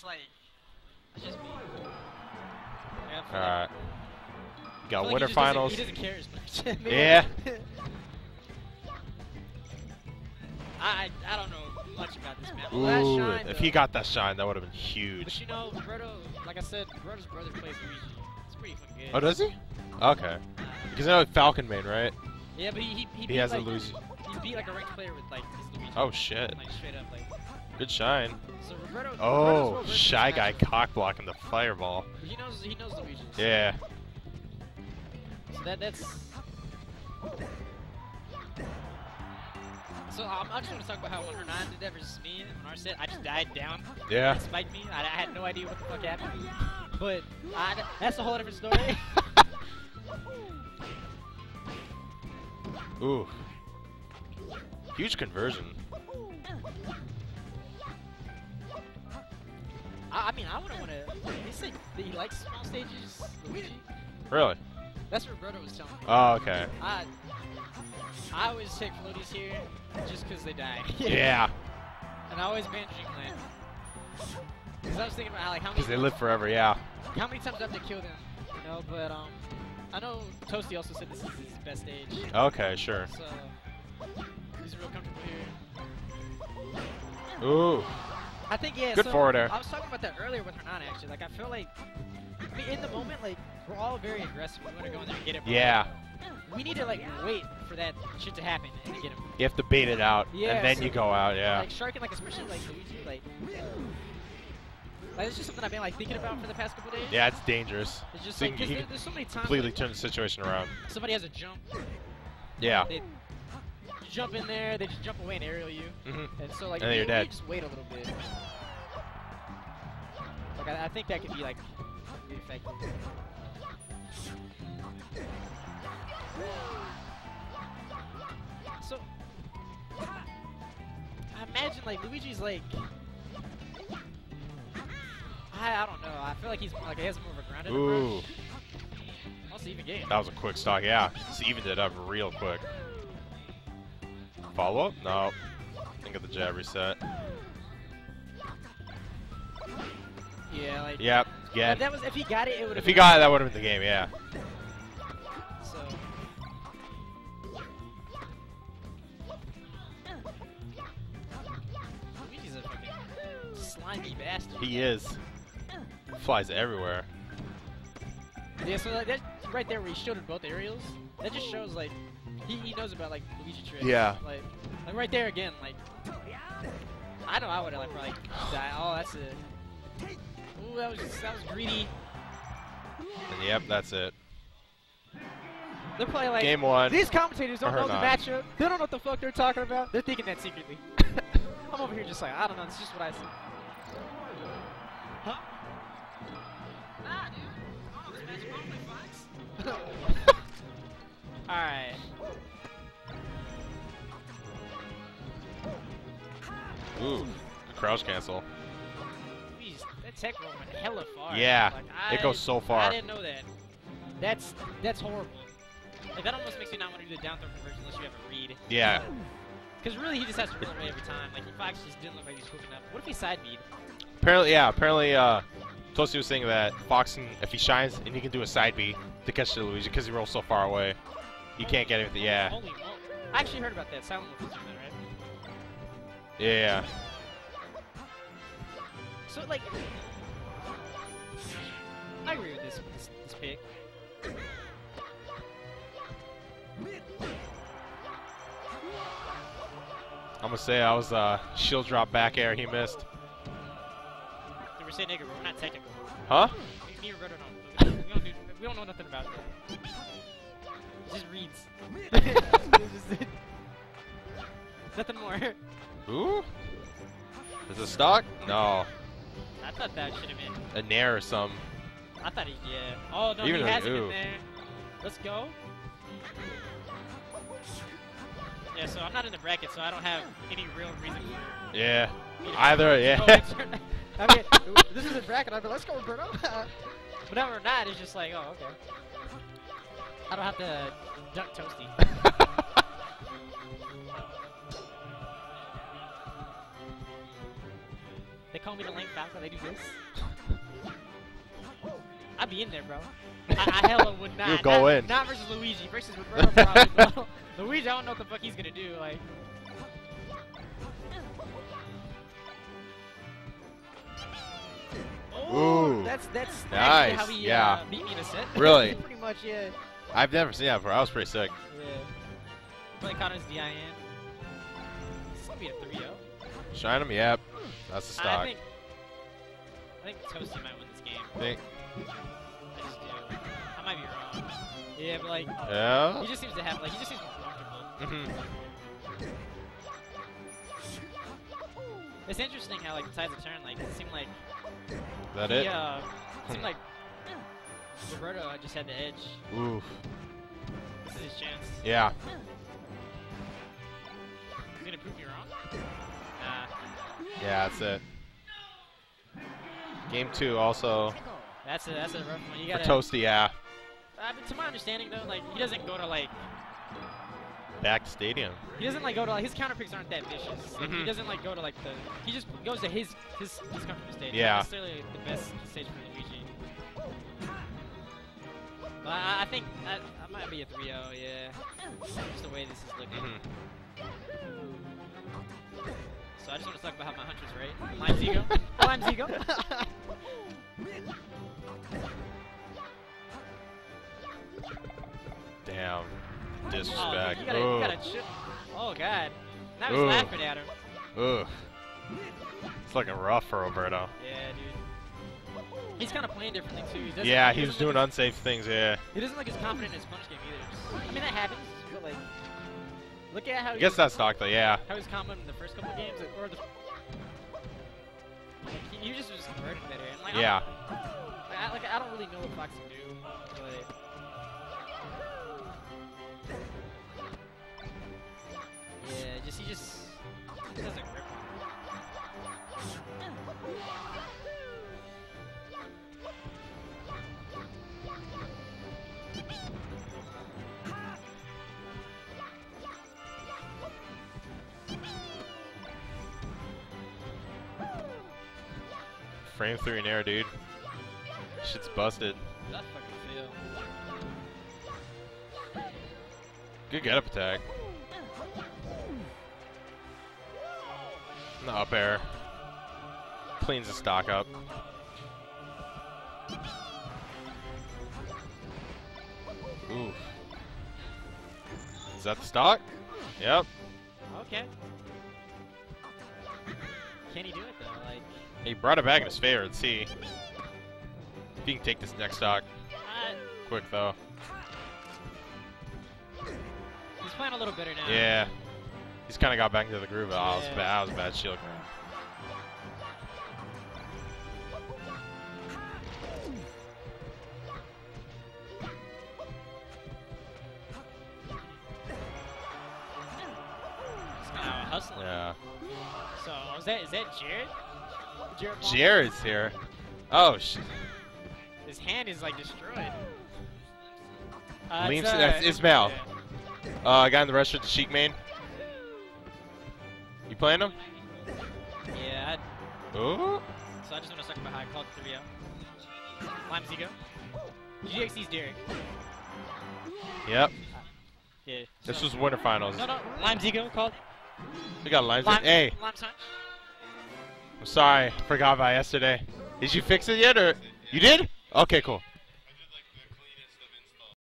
it's like it's just me. Yeah, I feel like- right. Got feel like winter he just doesn't- finals. He doesn't care as much. Yeah. I I don't know much about this map. Ooh, shine, if though. he got that shine, that would have been But huge. you know, Roberto, like I said, Roberto's brother plays Luigi. It's pretty fucking good. Oh, does he? Okay. Because I know Falcon main, right? Yeah, but he he, he, He beat, has a like, Luigi. He beat like a ranked player with like his Luigi. Oh shit. Like straight up like. Good shine. So Roberto. Oh, well shy guy matchup. cock blocking the fireball. He knows he knows Luigi. Yeah. So that that's. So um, I just want to talk about how when Hernan did that versus me on our set, I just died down. Yeah. It spiked me. I, I had no idea what the fuck happened. But I, that's a whole different story. Ooh. Huge conversion. I, I mean, I wouldn't want to. He said that he likes small stages, Luigi. Really? That's what Roberto was telling me. Oh, okay. I, I always take floaties here just because they die. Yeah. And I always ban Dreamland. Because I was thinking about how, like, how many, Because they live forever, yeah. how many times do I have to kill them? You know, but, um, I know Toasty also said this is his best stage. Okay, sure. So, he's real comfortable here. Ooh. I think, yeah, Good so forward air. I was talking about that earlier with Hernan, actually. Like, I feel like, I mean, in the moment, like, we're all very aggressive. We want to go in there and get it. Yeah. We need to, like, wait for that shit to happen and get him. You have to bait it out, Yeah, and then so- you go out, yeah. Like striking, like especially like Luigi, like, like it's just something I've been like thinking about for the past couple days. Yeah, it's dangerous. It's just So like there, there's so many times completely like, turn the situation around. somebody has a jump, Yeah. they jump in there, they just jump away and aerial you, hmm and so like And then you're you, you dead. just wait a little bit. Like I, I think that could be like effective. So I imagine like Luigi's like I, I don't know. I feel like he's like he has more of a grounded Ooh. approach. Even game. That was a quick stock, yeah. Just evened it up real quick. Follow up? No. Think of the jab reset. Yeah, like Yep, yeah. that was if he got it, it would have. If he got it, that would have been the game, yeah. So. Luigi's a fucking slimy bastard. He is. Flies everywhere. Yeah, so like that right there where he shielded both aerials, that just shows like he, he knows about like Luigi tricks. Yeah. Like, like right there again, like I know I would have like probably died. Oh, that's it. Ooh, that was just, that was greedy. And yep, that's it. They're probably like Game one. These commentators don't Or know the not. matchup. They don't know what the fuck they're talking about. They're thinking that secretly. I'm over here just like, I don't know, it's just what I see. Huh? Nah, dude. Oh, this match won't. Alright. Ooh, the crouch cancel. Jeez, that tech roll went hella far. Yeah, Like, it goes so far. I didn't know that. That's that's horrible. Like that almost makes you not want to do the down throw conversion unless you have a read. Yeah. Because really, he just has to run away every time. Like, Fox just didn't look like he was quick enough. What if he side beat? Apparently, yeah. Apparently, uh, Toasty was saying that Fox, can, if he shines, and he can do a side B to catch the Luigi because he rolls so far away, you can't get anything. Yeah. Holy moly. I actually heard about that. Silent Wolf was doing that, right? Yeah. So, like, I agree with this, this, this pick. I'm gonna say I was uh, shield drop back air. He missed. The Mercedes nigga, we're not technical. Huh? Me, me and Roberto don't. We don't, do, we don't know nothing about that. It just reads. It's nothing more. Ooh. Is it stock? No. I thought that should have been. A nair or some. I thought he, yeah. Oh, no, Even he like, has it in there. Let's go. Yeah, so I'm not in the bracket, so I don't have any real reason for Yeah. Either, yeah. I mean, this is a bracket. I'd be, let's go, Roberto. but now we're not. It's just like, oh, okay. I don't have to dunk Toasty. They call me the Link Falcon. They do this. I'd be in there, bro. I, I hella would not. You'd go not, in. Not versus Luigi. Versus Roberto, probably, bro. Luigi, I don't know what the fuck he's gonna do. Like. Oh, Ooh. that's that's Nice, how he yeah. uh, beat me in a set. Really? Pretty much, yeah. I've never seen that before. I was pretty sick. Yeah. Play Connor's DIN. This might be a 3 0. Shine him, yep. That's the stock. I think, I think Toasty might win this game. Think- I just do. I might be wrong. Yeah, but like, Yeah. he just seems to have, like, he just seems more comfortable. hmm It's interesting how, like, the tides of turn, like, it seemed like, That he, it? uh, it seemed like Roberto uh, just had the edge. Oof. This is his chance. Yeah. Yeah, that's it. Game two also That's a, that's a rough one. You gotta, Toasty, yeah. uh, but to my understanding, though, like, he doesn't go to, like, Back stadium. He doesn't like go to like his counter picks aren't that vicious. Like, He Mhm. doesn't like go to like the. He just goes to his his his comfortable stage. Yeah. Not necessarily the best stage for Luigi. But I, I think I, I might be a 3-0. Yeah. Just the way this is looking. Mhm. So I just want to talk about how my hunch was right. Lime Zigo. Lime Zigo. Damn. oh, Disrespect. dude, you gotta, you gotta. Oh god. Now he's Ugh. laughing at him. Ugh. It's looking rough for Roberto. Yeah, dude. He's kind of playing differently too. He Yeah, he he was doing unsafe things, yeah. He doesn't look as confident in his punish game either. I mean, that happens, but like, look at how I he guess that's though, yeah. how he's comboing in the first couple of games, or the. Like, he, he just was converting better, eh? and like, Yeah. I don't, like, I, like, I don't really know what Fox can do, but. Yeah, just he just he doesn't Frame three nair, dude. Shit's busted. That fucking feel. Good get up attack. The up air. Cleans the stock up. Oof. Is that the stock? Yep. Okay. Can he do it though? Like, He brought it back in his favor. Let's see. If he can take this next stock uh, quick though. he's playing a little better now. Yeah. He's kind of got back into the groove. Oh, that was bad. That was bad shield. Hustling. Yeah. So is that is that Jared? Jared. Jared's here. Oh, sh His hand is like destroyed. Uh, uh, that's Ismail. yeah. uh, guy in the restaurant, the Sheik main. You playing him? Yeah. Ooh. So I just want to how I called 3-0. Lime Zigo. GXC's Derek. Yep. Yeah. This so- was winners finals. No, no. Lime Zigo called. We got lines. Lime, Hey, Lime. I'm sorry. Forgot about yesterday. Did you fix it yet, or you did? Okay, cool.